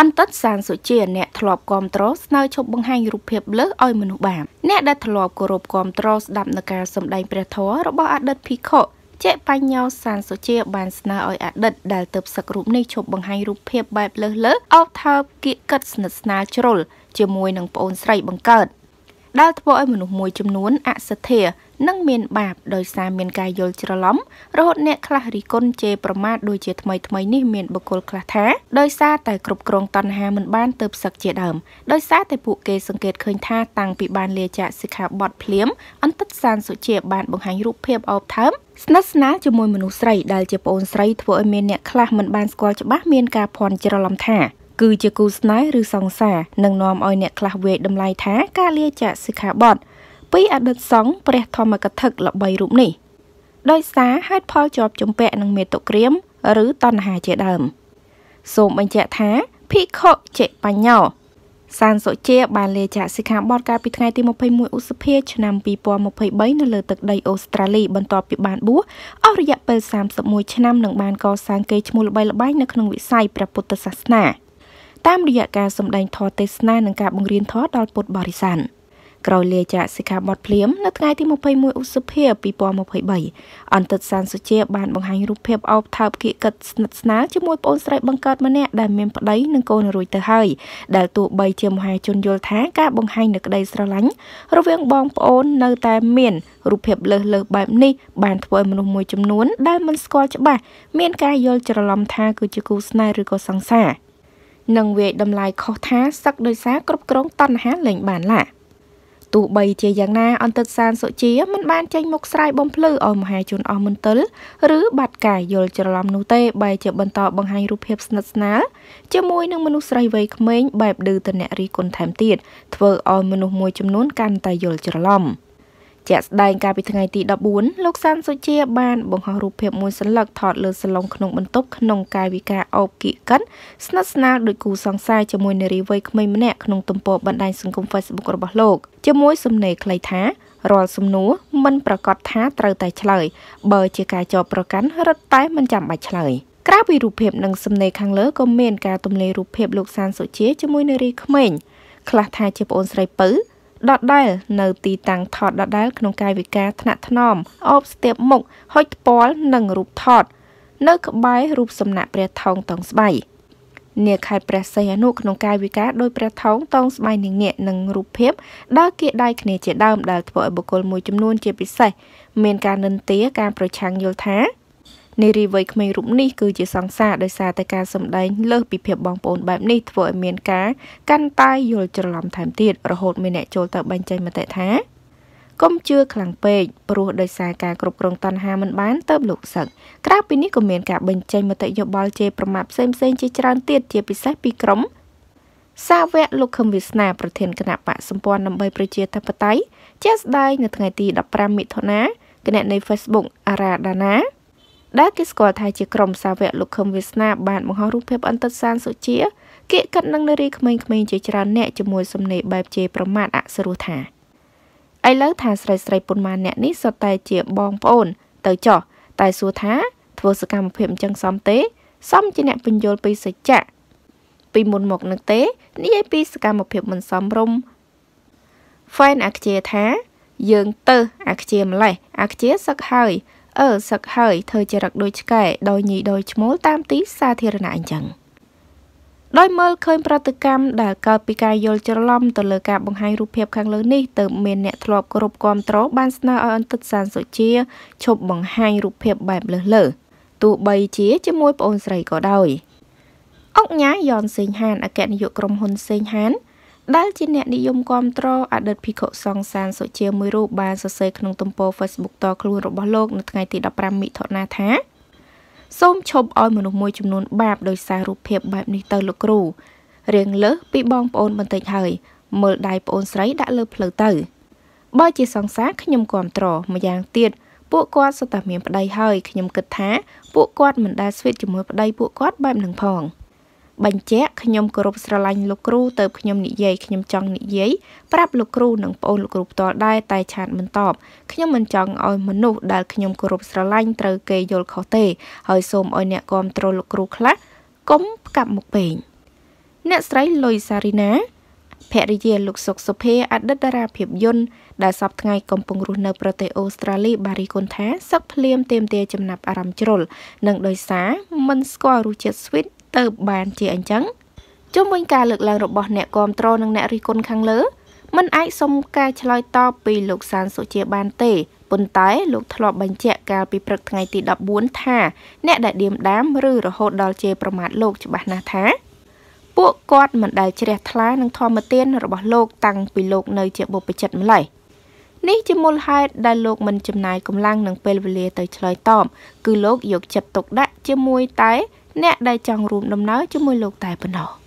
អន្តតសានសុជាអ្នកធ្លាប់គ្រប់គ្រងស្នើឈប់បង្ហាញរូបភាពលើសឲ្យមនុស្សបាបអ្នកដែលធ្លាប់គោរពគ្រប់គ្រងស្ដាប់នៅការសម្ដែងព្រះធម៌របស់អតីតភិក្ខុចេបញ្ញោសានសុជាបានស្នើឲ្យអតីតដែលទៅផ្សឹករូបនេះឈប់បង្ហាញរូបភាពបែបលើសលើអោបថើបគៀកកិតស្និទ្ធស្នាលជ្រុលជាមួយនឹងប្អូនស្រីបង្កើត ដែលធ្វើឲ្យមនុស្សមួយចំនួនអសទ្ធានិងមានបាបដោយសារមានការយល់ច្រឡំរហូតអ្នកខ្លះរិះគន់ជេរប្រមាថដូចជាថ្មីថ្មីនេះមានបុគ្គលខ្លះថាដោយសារតែគ្រប់គ្រងតណ្ហាមិនបានទៅផ្សឹកជាដើមដោយសារតែពួកគេសង្កេតឃើញថាតាំងពីបានលាចាកសិក្ខាបទភ្លាមអន្តិតសានសុជាបានបង្ហាញរូបភាពអោបថើមស្និទ្ធស្នាលជាមួយមនុស្សស្រីដែលជាប្អូនស្រីធ្វើឲ្យមានអ្នកខ្លះមិនបានស្គាល់ច្បាស់មានការភ័ន្តច្រឡំថា គឺជាគូស្នេហ៍ឬសង្សារនឹងនាំឲ្យអ្នកខ្លះវេតម្លៃថាការលាចាកសិក្ខាបទពីអតីតសង្ឃព្រះធម្មកថាល្បីរូបនេះដោយសារហេតុផលជាប់ជំពាក់នឹងមេតុក្រាមឬតណ្ហាជាដើមសូមបញ្ជាក់ថាភិក្ខុចេបញ្ញោសានសុជាបានលាចាកសិក្ខាបទកាលពីថ្ងៃទី21ឧសភាឆ្នាំ2023នៅលើទឹកដីអូស្ត្រាលីបន្ទាប់ពីបានបួសអស់រយៈពេល31ឆ្នាំនិងបានកសាងកេរ្តិ៍ឈ្មោះល្បីល្បាញនៅក្នុងវិស័យព្រះពុទ្ធសាសនា តាមរយៈការសម្ដែងធម៌ទេសនានិងការបង្រៀនធម៌ដល់ពុទ្ធបរិស័ទក្រោយលាចាកសិក្ខាបទភ្លាមនៅថ្ងៃទី21ឧសភា2023អន្តិតសានសុជាបានបង្ហាញរូបភាពអោបថើបគៀកកិតស្និទ្ធស្នាលជាមួយប្អូនស្រីបង្កើតម្នាក់ដែលមានប្តីនិងកូនរួចទៅហើយដែលទោះបីជាមហាជនយល់ថាការបង្ហាញនៅក្តីស្រឡាញ់រវាងបងប្អូននៅតែមានរូបភាពលើសលើសបែបនេះបានធ្វើឲ្យមនុស្សមួយចំនួនដែលមិនស្គាល់ច្បាស់មានការយល់ច្រឡំថាគឺជាគូស្នេហ៍ឬក៏សង្សារ និងវាយតម្លៃខុសថាសឹកដោយសារគ្រប់គ្រងតណ្ហាលែងបានឡាទោះបីជាយ៉ាងណាអន្តិតសានសុជាមិនបានចេញមុខស្រ័យបំភ្លឺឲ្យមហាជនអស់មន្ទិលឬបាត់កាយយល់ច្រឡំនោះទេបែរជាបន្តបង្ហាញរូបភាពស្និទ្ធស្នាលជាមួយនឹងមនុស្សស្រីវ័យក្មេងបែបឌឺតអ្នករីគុណថែមទៀតធ្វើឲ្យមនុស្សមួយចំនួនកាន់តែយល់ច្រឡំ។ ជាក់ស្ដែងកាលពីថ្ងៃទី14លោកសានសុជាបានបង្ហោះរូបភាពមួយសន្លឹកថតលើសាឡុងក្នុងបន្ទប់ក្នុងកាយវិការអោបគៀកកិនស្និទ្ធស្នាលដោយគូសង្សារជាមួយនារីវ័យក្មេងម្នាក់ក្នុងទំព័របណ្ដាញសង្គម Facebook របស់លោកជាមួយសំណេរខ្លីថារាល់សំណួរមិនប្រកាសថាត្រូវតែឆ្លើយបើជាការចោទប្រកាន់រឹតតែមិនចាំបាច់ឆ្លើយក្រៅពីរូបភាពនិងសំណេរខាងលើក៏មានការទម្លាយរូបភាពលោកសានសុជាជាមួយនារីក្មេងខ្លះថាជាប្អូនស្រីពៅ ដដែលនៅទីតាំងថតដដែលក្នុងកាយវិការថ្នាក់ថ្នមអបស្ទាបមុខហុចថ្ពាល់និងរូបថត នៅក្បែររូបសំណាក់ព្រះថោងតង់ស្បៃនាខេត្តព្រះសីហនុក្នុងកាយវិការដោយព្រះថោងតងស្បៃនាងនាគនិងរូបភាពដើរគៀកដៃគ្នាជាដើមដែលធ្វើឲ្យបុគ្គលមួយចំនួនជាពិសេសមានការនិន្ទាការប្រឆាំងយល់ថា នារីវ័យក្មេងរូបនេះគឺជាសង្សារដោយសារតែការសម្ដែងលើសពីភាពបងប្អូនបែបនេះធ្វើឲ្យមានការកាន់តែយល់ច្រឡំថែមទៀតរហូតមានអ្នកចូលទៅបញ្ចេញមតិថាកុំជឿខ្លាំងពេកព្រោះដោយសារការគ្រប់គ្រងតណ្ហាមិនបានទៅលោកសឹកក្រៅពីនេះក៏មានការបញ្ចេញមតិយោបល់ជេរប្រមាថផ្សេងផ្សេងជាច្រើនទៀតជាពិសេសពីក្រុមសាវកលោកខឹមវាសនាប្រធានគណៈបកសម្ព័ន្ធដើម្បីប្រជាធិបតេយ្យជាស្ដែងនៅថ្ងៃទី15មិថុនាគណៈនៃ Facebook អារ៉ាដាណា ដែលគេស្គាល់ថាជាក្រុមសាវកលោកខឹមវាសនាបានបង្ហោះរូបភាពអន្តរសានសុជាគៀកកាត់នឹងនារីក្មេងៗជាច្រើនអ្នកជាមួយសំណេរបែបជេរប្រមាថអសរោះថាឥឡូវថាស្រីស្រីប៉ុន្មានអ្នកនេះសុទ្ធតែជាបងប្អូន ទៅចោះតែសួរថាធ្វើសកម្មភាពអញ្ចឹងសមទេសមជាអ្នកបញ្យល់ពីសច្ចៈពីមុនមកនឹងទេនិយាយពីសកម្មភាពមិនសមរម្យហ្វែនអាខ្ជាថា យើងទៅអាខ្ជាម្លេះអាខ្ជាសឹកហើយ អឺសឹកហើយធ្វើចរិតដូចឆ្កែដោយញីដោយឈ្មោលតាមទីសាធារណៈអញ្ចឹងដោយមើលឃើញប្រតិកម្មដែលកើតពីការយល់ច្រឡំទៅលើការបង្ហាញរូបភាពខាងលើនេះទើបមានអ្នកធ្លាប់គោរពគាំទ្របានស្នើឲ្យអន្តិតសានសុជាឈប់បង្ហាញរូបភាពបែបលើសលើទោះបីជាជាមួយប្អូនស្រីក៏ដោយអង្គញាយ៉នសេងហានអគ្គនាយកក្រុមហ៊ុនសេងហាន ដែលជាអ្នកនិយមគាំទ្រអតីតភិក្ខុសង្ឃសានសុជាមួយរូបបានសរសេរក្នុងទំព័រ Facebook តខ្លួនរបស់លោកនៅថ្ងៃទី15មិថុនាថាសូមឈប់ឲ្យមនុស្សមួយចំនួនបាបដោយសាររូបភាពបែបនេះទៅលោកគ្រូរៀងលើសពីបងប្អូនបន្តិចហើយមើលដៃប្អូនស្រីដាក់លើផ្លូវទៅបើជាសង្សារខ្ញុំគាំទ្រម្យ៉ាងទៀតពួកគាត់សុទ្ធតែមានប្តីហើយខ្ញុំគិតថាពួកគាត់មិនដែលស្វៀតជាមួយប្តីពួកគាត់បែបនឹងផង។ បញ្ជាក់ខ្ញុំគោរពស្រឡាញ់លោកគ្រូទៅខ្ញុំនិយាយខ្ញុំចង់និយាយប្រាប់លោកគ្រូនិងប្អូនលោកគ្រូផ្ទាល់ដែរតែឆាតមិនតបខ្ញុំមិនចង់ឲ្យមនុស្សដែលខ្ញុំគោរពស្រឡាញ់ត្រូវគេយល់ខុសទេហើយសូមឲ្យអ្នកគ្រប់គ្រងលោកគ្រូខ្លះកុំផ្កាប់មុខពេកអ្នកស្រីលុយសារីណាភរិយាលោកសុកសុភាអតីតតារាភាពយន្តដែលសពថ្ងៃកំពុងរស់នៅប្រទេសអូស្ត្រាលីបារីគុនថាសឹកភ្លាមទៀមទាចំណាប់អារម្មណ៍ជ្រុលនិងដោយសារមិនស្គាល់រសជាតិស្វីត ទៅបានជាអញ្ចឹងជុំវិញការលើកឡើងរបស់អ្នកគាំទ្រនិងអ្នករិះគន់ខាងលើមិនអាចសុំការឆ្លើយតបពីលោកសានសុជាបានទេប៉ុន្តែលោកធ្លាប់បញ្ជាក់កាលពីព្រឹកថ្ងៃទី14ថាអ្នកដែលឌៀមដាមឬរហូតដល់ជេរប្រមាថលោកច្បាស់ណាស់ថាពួកគាត់មិនដែលជ្រះថ្លានឹងធម្មទានរបស់លោកតាំងពីលោកនៅជាបុព្វជិតម្ល៉េះនេះជាមូលហេតុដែលលោកមិនចំណាយកម្លាំងនិងពេលវេលាទៅឆ្លើយតបគឺលោកយកចិត្តទុកដាក់ជាមួយតែ អ្នកដែលចង់រួមដំណើរជាមួយលោកតែប៉ុណ្ណោះ។